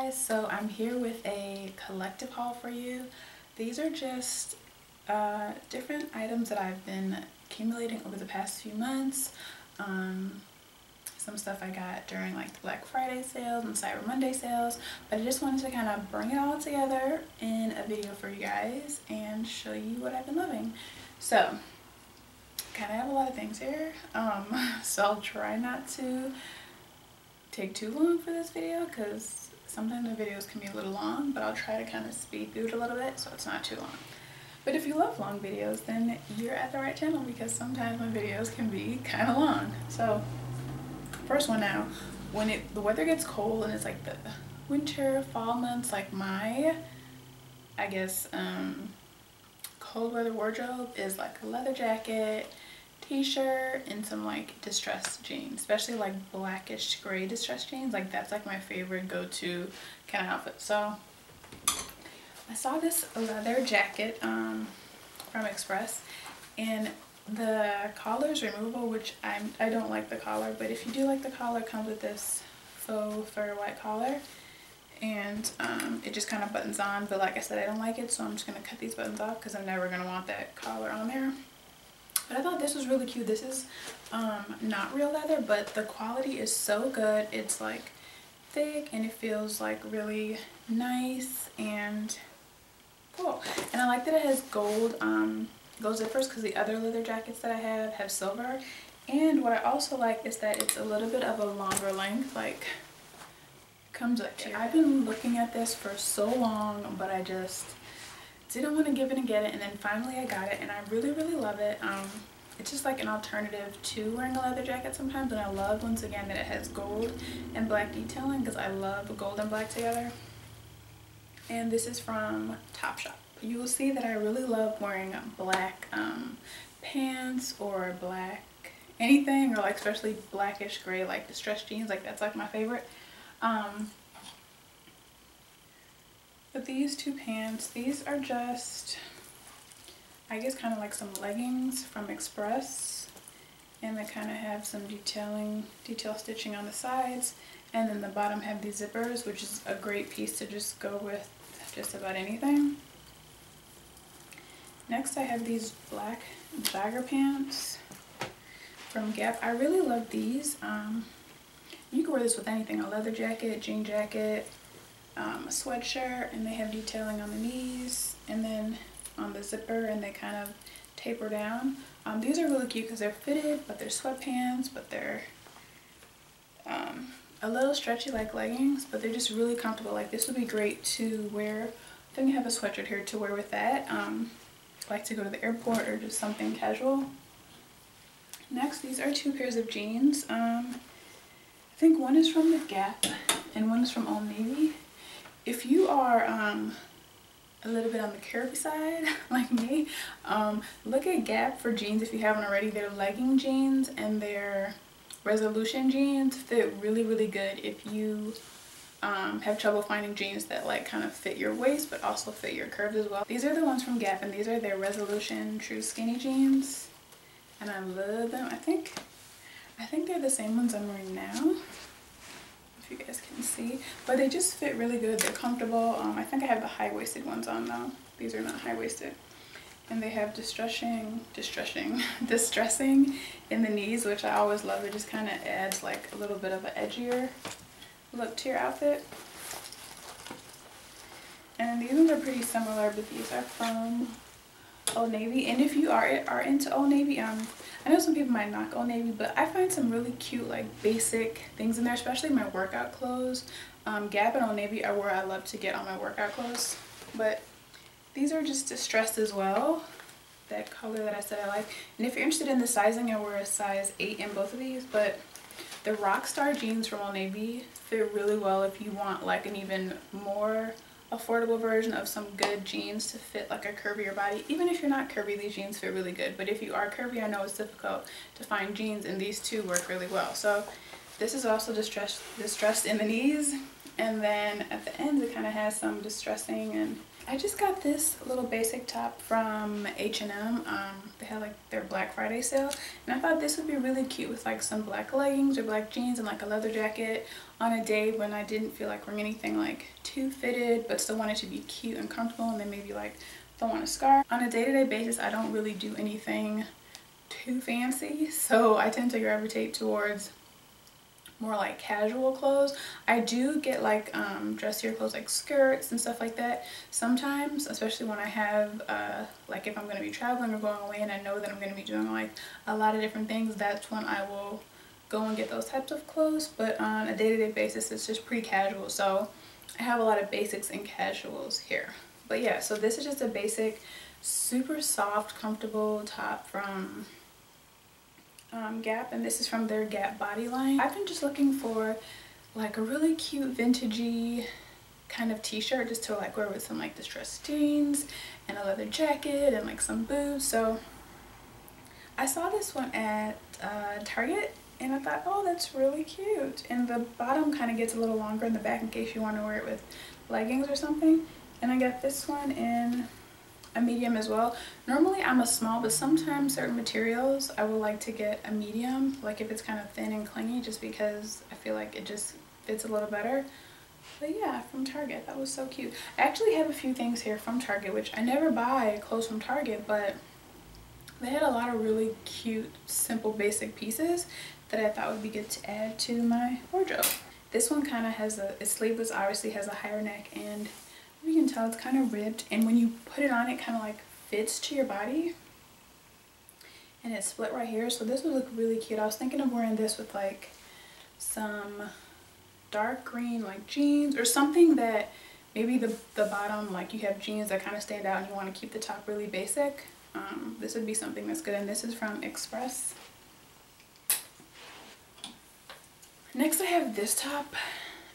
guys so I'm here with a collective haul for you. These are just uh, different items that I've been accumulating over the past few months. Um, some stuff I got during like the Black Friday sales and Cyber Monday sales but I just wanted to kind of bring it all together in a video for you guys and show you what I've been loving. So kind of have a lot of things here um, so I'll try not to take too long for this video because sometimes the videos can be a little long, but I'll try to kind of speed through it a little bit so it's not too long. But if you love long videos, then you're at the right channel because sometimes my videos can be kind of long. So, first one now, when it the weather gets cold and it's like the winter, fall months, like my, I guess, um, cold weather wardrobe is like a leather jacket, t-shirt and some like distressed jeans especially like blackish gray distressed jeans like that's like my favorite go-to kind of outfit. So I saw this leather jacket um, from Express and the collar is removable which I'm, I don't like the collar but if you do like the collar comes with this faux fur white collar and um, it just kind of buttons on but like I said I don't like it so I'm just going to cut these buttons off because I'm never going to want that collar on there but I thought this was really cute. This is um, not real leather, but the quality is so good. It's like thick and it feels like really nice and cool. And I like that it has gold, um, gold zippers because the other leather jackets that I have have silver. And what I also like is that it's a little bit of a longer length, like comes up here. I've been looking at this for so long, but I just didn't want to give it and get it and then finally I got it and I really really love it. Um it's just like an alternative to wearing a leather jacket sometimes and I love once again that it has gold and black detailing because I love gold and black together. And this is from Topshop. You will see that I really love wearing black um, pants or black anything or like especially blackish gray like distressed jeans like that's like my favorite. Um, but these two pants, these are just, I guess kind of like some leggings from Express. And they kind of have some detailing, detail stitching on the sides. And then the bottom have these zippers, which is a great piece to just go with just about anything. Next I have these black jogger pants from Gap. I really love these. Um, you can wear this with anything, a leather jacket, jean jacket, um, a sweatshirt and they have detailing on the knees and then on the zipper and they kind of taper down. Um, these are really cute because they're fitted but they're sweatpants but they're um, a little stretchy like leggings but they're just really comfortable. Like this would be great to wear. I think I have a sweatshirt here to wear with that. Um, like to go to the airport or just something casual. Next, these are two pairs of jeans. Um, I think one is from the Gap and one is from Old Navy if you are um, a little bit on the curvy side like me um, look at gap for jeans if you haven't already. They're legging jeans and they're resolution jeans fit really really good if you um, have trouble finding jeans that like kind of fit your waist but also fit your curves as well. These are the ones from gap and these are their resolution true skinny jeans. And i love them. I think i think they're the same ones i'm wearing now you guys can see but they just fit really good. They're comfortable. Um, i think i have the high-waisted ones on though. These are not high-waisted. And they have distressing distressing distressing in the knees which i always love. It just kind of adds like a little bit of an edgier look to your outfit. And these ones are pretty similar but these are from Old Navy. And if you are are into Old Navy, um, I know some people might knock Old Navy, but I find some really cute like basic things in there, especially my workout clothes. Um, Gap and Old Navy are where I love to get all my workout clothes. But these are just distressed as well. That color that I said I like. And if you're interested in the sizing, I wear a size 8 in both of these. But the Rockstar jeans from Old Navy fit really well if you want like an even more affordable version of some good jeans to fit like a curvier body. Even if you're not curvy, these jeans fit really good. But if you are curvy, I know it's difficult to find jeans and these two work really well. So this is also distressed, distressed in the knees And then at the end it kind of has some distressing and I just got this little basic top from H&M. Um, they had like their Black Friday sale and I thought this would be really cute with like some black leggings or black jeans and like a leather jacket on a day when I didn't feel like wearing anything like too fitted but still wanted to be cute and comfortable and then maybe like don't want a scarf. On a day-to-day -day basis I don't really do anything too fancy so I tend to gravitate towards more like casual clothes. I do get like um, dressier clothes like skirts and stuff like that sometimes, especially when I have uh, like if I'm going to be traveling or going away and I know that I'm going to be doing like a lot of different things, that's when I will go and get those types of clothes. But on a day-to-day -day basis, it's just pretty casual. So I have a lot of basics and casuals here. But yeah, so this is just a basic, super soft, comfortable top from um, Gap and this is from their Gap body line. I've been just looking for like a really cute vintagey kind of t-shirt just to like wear with some like distressed jeans and a leather jacket and like some boots. So I saw this one at uh, Target and I thought, oh, that's really cute. And the bottom kind of gets a little longer in the back in case you want to wear it with leggings or something. And I got this one in a medium as well. Normally I'm a small, but sometimes certain materials I would like to get a medium, like if it's kind of thin and clingy, just because I feel like it just fits a little better. But yeah, from Target, that was so cute. I actually have a few things here from Target, which I never buy clothes from Target, but they had a lot of really cute, simple, basic pieces that I thought would be good to add to my wardrobe. This one kind of has a, it's sleeveless, obviously has a higher neck and you can tell it's kind of ribbed and when you put it on it kind of like fits to your body. And it's split right here so this would look really cute. I was thinking of wearing this with like some dark green like jeans or something that maybe the the bottom like you have jeans that kind of stand out and you want to keep the top really basic. Um, this would be something that's good and this is from Express. Next I have this top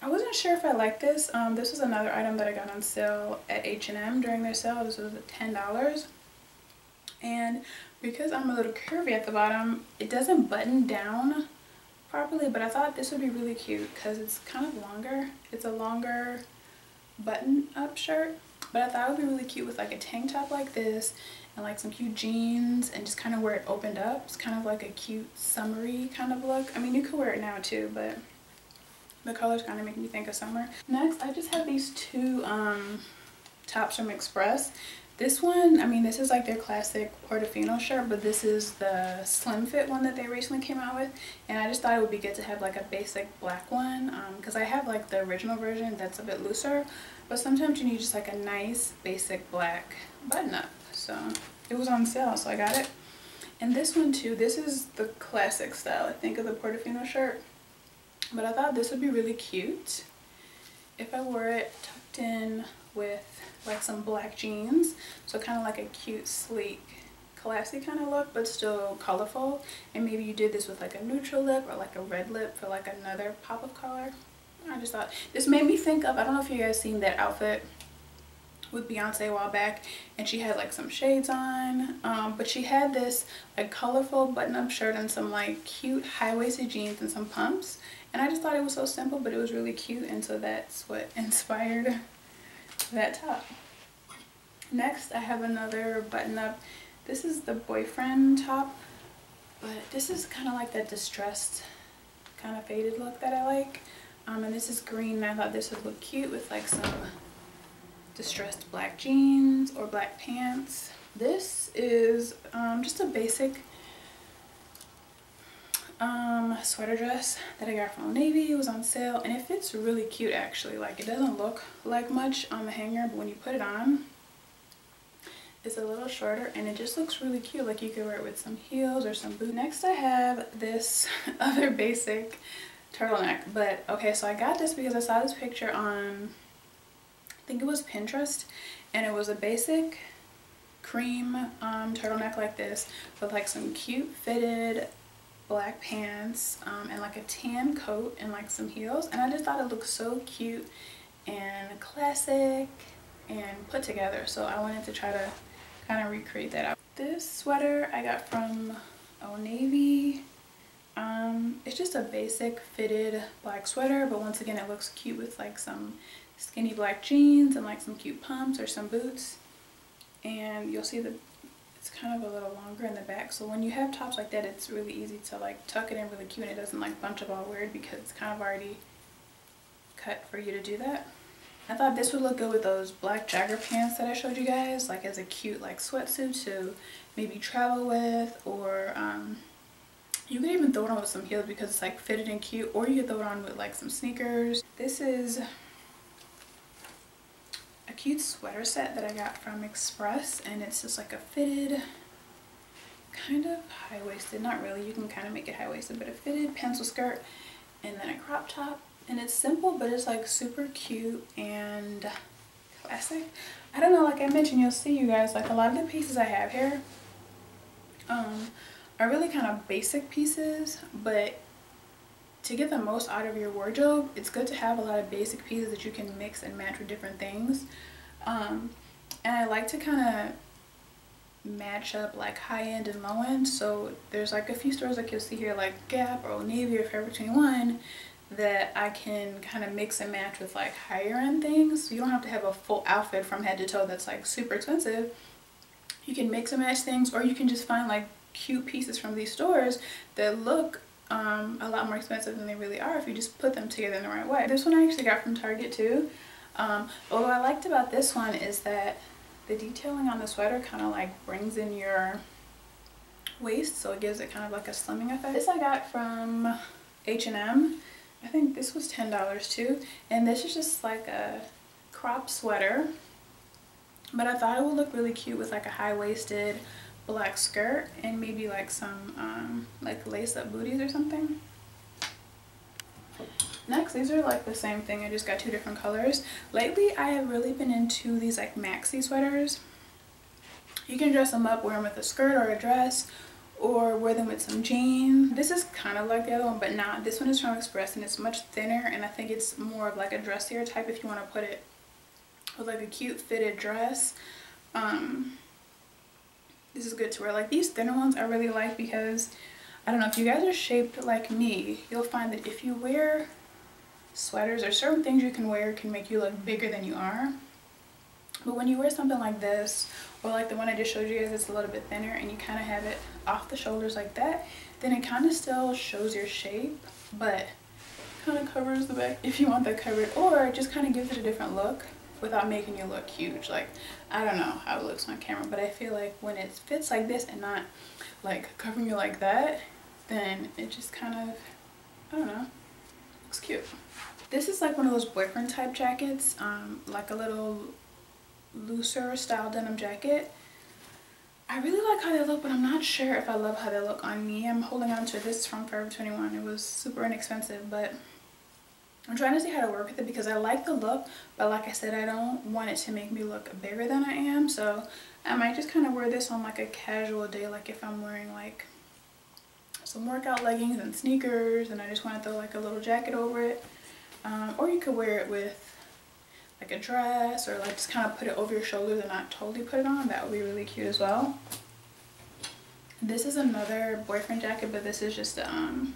I wasn't sure if I liked this. Um, this was another item that I got on sale at H&M during their sale. This was $10. And because I'm a little curvy at the bottom, it doesn't button down properly, but I thought this would be really cute because it's kind of longer. It's a longer button up shirt, but I thought it would be really cute with like a tank top like this and like some cute jeans and just kind of where it opened up. It's kind of like a cute summery kind of look. I mean, you could wear it now too, but the colors kind of make me think of summer. Next, I just have these two um, tops from Express. This one, I mean, this is like their classic Portofino shirt, but this is the slim fit one that they recently came out with. And I just thought it would be good to have like a basic black one because um, I have like the original version that's a bit looser. But sometimes you need just like a nice basic black button up. So it was on sale, so I got it. And this one too, this is the classic style, I think, of the Portofino shirt. But I thought this would be really cute if I wore it tucked in with like some black jeans. So kind of like a cute, sleek, classy kind of look, but still colorful. And maybe you did this with like a neutral lip or like a red lip for like another pop of color. I just thought, this made me think of, I don't know if you guys seen that outfit with Beyonce a while back and she had like some shades on um, but she had this like colorful button-up shirt and some like cute high-waisted jeans and some pumps and I just thought it was so simple but it was really cute and so that's what inspired that top. Next I have another button-up. This is the boyfriend top but this is kind of like that distressed kind of faded look that I like. Um, and this is green and I thought this would look cute with like some distressed black jeans or black pants. This is um, just a basic um, sweater dress that I got from Navy. It was on sale and it fits really cute actually. Like it doesn't look like much on the hanger but when you put it on it's a little shorter and it just looks really cute. Like you could wear it with some heels or some boots. Next I have this other basic turtleneck. But okay so I got this because I saw this picture on I think it was Pinterest and it was a basic cream um, turtleneck like this with like some cute fitted black pants um, and like a tan coat and like some heels and I just thought it looked so cute and classic and put together so I wanted to try to kind of recreate that out. This sweater I got from Old Navy Um, it's just a basic fitted black sweater, but once again, it looks cute with like some skinny black jeans and like some cute pumps or some boots. And you'll see that it's kind of a little longer in the back. So when you have tops like that, it's really easy to like tuck it in really cute and it doesn't like bunch up all weird because it's kind of already cut for you to do that. I thought this would look good with those black jogger pants that I showed you guys, like as a cute like sweatsuit to maybe travel with or um, you could even throw it on with some heels because it's like fitted and cute or you could throw it on with like some sneakers. This is cute sweater set that I got from Express and it's just like a fitted kind of high-waisted not really you can kind of make it high-waisted but a fitted pencil skirt and then a crop top. And it's simple but it's like super cute and classic. I don't know like I mentioned you'll see you guys like a lot of the pieces I have here um are really kind of basic pieces, but to get the most out of your wardrobe, it's good to have a lot of basic pieces that you can mix and match with different things. Um, and I like to kind of match up like high end and low end. So there's like a few stores like you'll see here like Gap or Old Navy or Forever 21 that I can kind of mix and match with like higher end things. So you don't have to have a full outfit from head to toe that's like super expensive. You can mix and match things or you can just find like cute pieces from these stores that look um, a lot more expensive than they really are if you just put them together in the right way. This one I actually got from Target too. Um, what I liked about this one is that the detailing on the sweater kind of like brings in your waist so it gives it kind of like a slimming effect. This I got from H&M. I think this was $10 too and this is just like a crop sweater but I thought it would look really cute with like a high-waisted black skirt and maybe like some um, like lace up booties or something. Next, these are like the same thing. I just got two different colors. Lately, I have really been into these like maxi sweaters. You can dress them up, wear them with a skirt or a dress, or wear them with some jeans. This is kind of like the other one, but not. This one is from Express and it's much thinner and I think it's more of like a dressier type if you want to put it with like a cute fitted dress. Um, this is good to wear. Like these thinner ones I really like because I don't know if you guys are shaped like me, you'll find that if you wear sweaters or certain things you can wear can make you look mm-hmm. bigger than you are. But when you wear something like this, or like the one I just showed you guys, it's a little bit thinner and you kind of have it off the shoulders like that, then it kind of still shows your shape, but kind of covers the back if you want that covered, or just kind of gives it a different look without making you look huge. Like, I don't know how it looks on camera, but I feel like when it fits like this and not like covering you like that, then it just kind of, I don't know, looks cute. This is like one of those boyfriend type jackets, um, like a little looser style denim jacket. I really like how they look, but I'm not sure if I love how they look on me. I'm holding on to this from Forever 21. It was super inexpensive, but I'm trying to see how to work with it because I like the look, but like I said, I don't want it to make me look bigger than I am. So I might just kind of wear this on like a casual day, like if I'm wearing like some workout leggings and sneakers and I just want to throw like a little jacket over it. Um, or you could wear it with like a dress or like just kind of put it over your shoulders and not totally put it on. That would be really cute as well. This is another boyfriend jacket, but this is just um,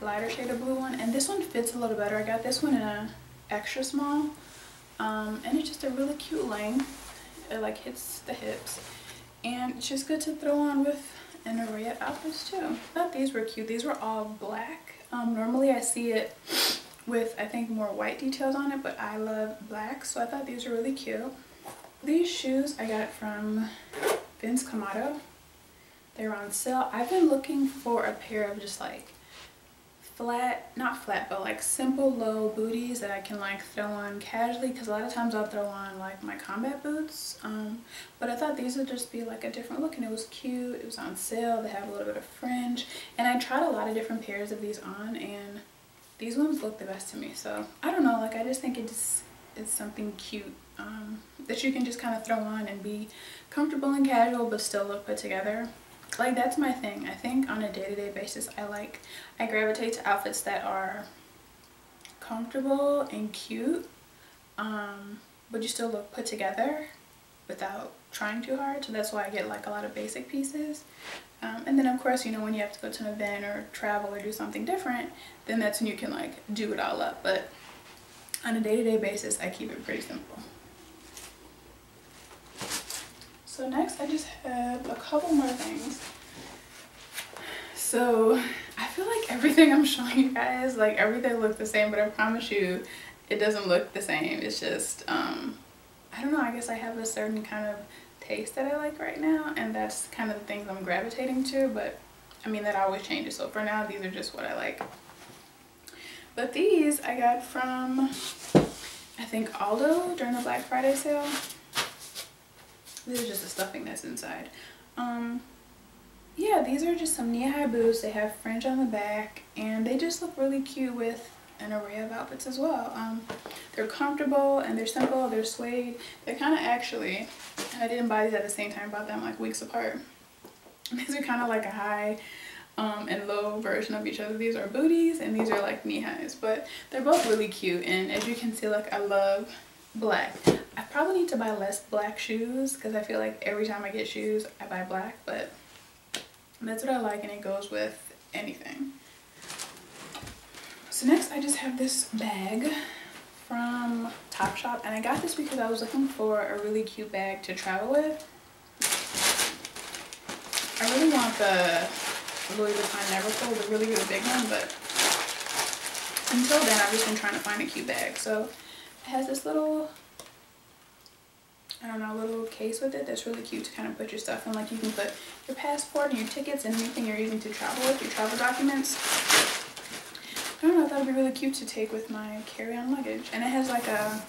lighter shade of blue one and this one fits a little better. I got this one in a extra small um, and it's just a really cute length. It like hits the hips and it's just good to throw on with an array of outfits too. I thought these were cute. These were all black. Um, normally I see it with I think more white details on it but I love black so I thought these were really cute. These shoes I got from Vince Camuto. They're on sale. I've been looking for a pair of just like flat, not flat, but like simple low booties that I can like throw on casually because a lot of times I'll throw on like my combat boots. Um, but I thought these would just be like a different look and it was cute. It was on sale. They have a little bit of fringe. And I tried a lot of different pairs of these on and these ones look the best to me. So I don't know, like I just think it's, it's something cute um, that you can just kind of throw on and be comfortable and casual but still look put together like that's my thing i think on a day-to-day -day basis i like i gravitate to outfits that are comfortable and cute um but you still look put together without trying too hard so that's why i get like a lot of basic pieces Um, and then of course, you know, when you have to go to an event or travel or do something different, then that's when you can like do it all up. But on a day-to-day -day basis, I keep it pretty simple. So next I just have a couple more things. So I feel like everything I'm showing you guys, like everything looks the same, but I promise you it doesn't look the same. It's just, um, I don't know, I guess I have a certain kind of taste that I like right now and that's kind of the things I'm gravitating to, but I mean that always changes. So for now, these are just what I like. But these I got from, I think Aldo during the Black Friday sale. This is just the stuffing that's inside. Um, yeah, these are just some knee-high boots. They have fringe on the back, and they just look really cute with an array of outfits as well. Um, they're comfortable and they're simple. They're suede. They're kind of actually, I didn't buy these at the same time. bought them like weeks apart. These are kind of like a high um, and low version of each other. These are booties and these are like knee highs, but they're both really cute. And as you can see, like I love black. I probably need to buy less black shoes because I feel like every time I get shoes, I buy black, but that's what I like and it goes with anything. So next I just have this bag from Topshop and I got this because I was looking for a really cute bag to travel with. I really want the Louis Vuitton Neverfull, the really, really big one, but until then I've just been trying to find a cute bag. So has this little I don't know, little case with it that's really cute to kind of put your stuff in. Like you can put your passport and your tickets and anything you're using to travel with, your travel documents. I don't know, that would be really cute to take with my carry-on luggage. And it has like a,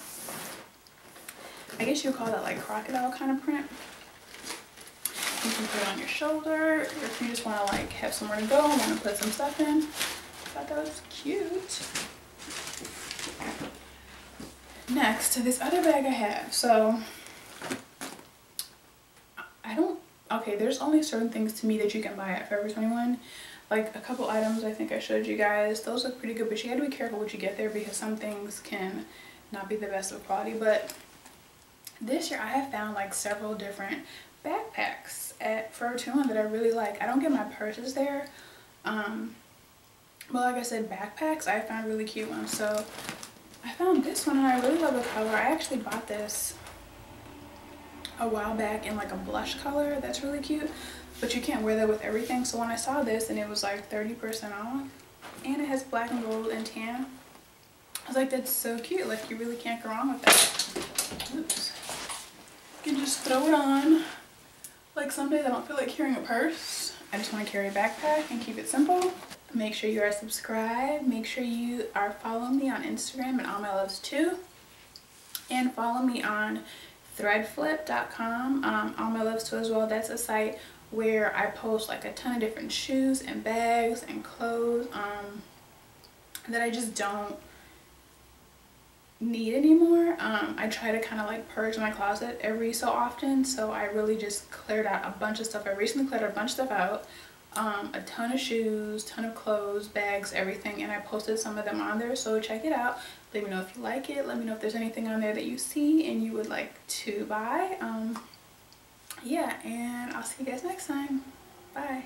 I guess you would call that like crocodile kind of print. You can put it on your shoulder if you just want to like have somewhere to go and want to put some stuff in. I thought that was cute. Next, to this other bag I have. So I don't, okay, there's only certain things to me that you can buy at Forever 21. Like a couple items I think I showed you guys. Those look pretty good, but you gotta be careful what you get there because some things can not be the best of quality. But this year I have found like several different backpacks at Forever 21 that I really like. I don't get my purses there. Um, but like I said, backpacks, I found really cute ones. So I found this one and I really love the color. I actually bought this a while back in like a blush color that's really cute but you can't wear that with everything. So when I saw this and it was like 30% off and it has black and gold and tan I was like that's so cute. Like you really can't go wrong with that. Oops. You can just throw it on like some days I don't feel like carrying a purse. I just want to carry a backpack and keep it simple make sure you are subscribed. Make sure you are following me on Instagram and all my loves too. And follow me on threadflip.com um, all my loves too as well. That's a site where I post like a ton of different shoes and bags and clothes um, that I just don't need anymore. Um, I try to kind of like purge my closet every so often so I really just cleared out a bunch of stuff. I recently cleared a bunch of stuff out um, a ton of shoes, ton of clothes, bags, everything, and I posted some of them on there, so check it out. Let me know if you like it. Let me know if there's anything on there that you see and you would like to buy. Um, yeah, and I'll see you guys next time. Bye.